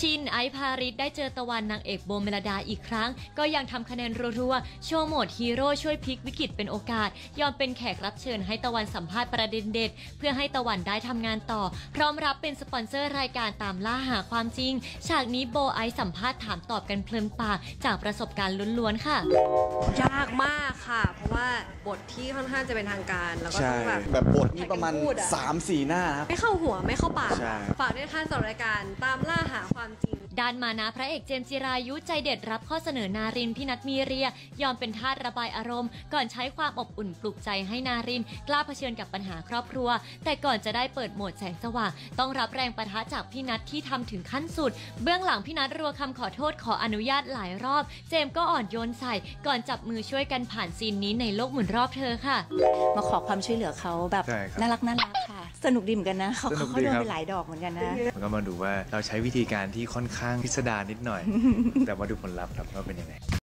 ชินไอซ์พาริสได้เจอตะวันนางเอกโบว์เมลดาอีกครั้ง ก็ยังทำคะแนนรัวๆ โชว์โหมดฮีโร่ช่วยพลิกวิกฤตเป็นโอกาส ยอมเป็นแขกรับเชิญให้ตะวันสัมภาษณ์ประเด็นเด็ด เพื่อให้ตะวันได้ทำงานต่อ พร้อมรับเป็นสปอนเซอร์รายการตามล่าหาความจริง ฉากนี้โบว์ไอซ์สัมภาษณ์ถามตอบกันเพลินปากจากประสบการณ์ล้วนๆค่ะ ยากมากค่ะ เพราะว่าบทที่ค่อนข้างจะเป็นทางการแล้วก็ใช่ต้องแบบ แบบบทนี่ประมาณ พูดอะ 3-4 หน้าครับ ไม่เข้าหัวไม่เข้าปากใช่ ฝากด้วยค่ะสำหรับรายการตามล่า ด้านมานะพระเอกเจมส์จิรายุใจเด็ดรับข้อเสนอนารินพี่นัทมีเรีย ยอมเป็นทาสระบายอารมณ์ ก่อนใช้ความอบอุ่นปลุกใจให้นาริน กล้าเผชิญกับปัญหาครอบครัว แต่ก่อนจะได้เปิดโหมดแสงสว่างต้องรับแรงประทะจากพี่นัทที่ทำถึงขั้นสุด เบื้องหลังพี่นัทรัวคำขอโทษขออนุญาตหลายรอบ เจมส์ก็อ่อนโยนใส่ ก่อนจับมือช่วยกันผ่านซีนนี้ในโลกหมุนรอบเธอค่ะ มาขอความช่วยเหลือเขาแบบใช่ครับน่ารักน่ารักค่ะ สนุกดีเหมือนกันนะเขาสนุกเขาดีโดนครับ ไปหลายดอกเหมือนกันนะมันก็มาดูว่าเราใช้วิธีการที่ค่อนข้างพิสดารนิดหน่อย แต่มาดูผลลัพธ์ครับว่าเป็นยังไง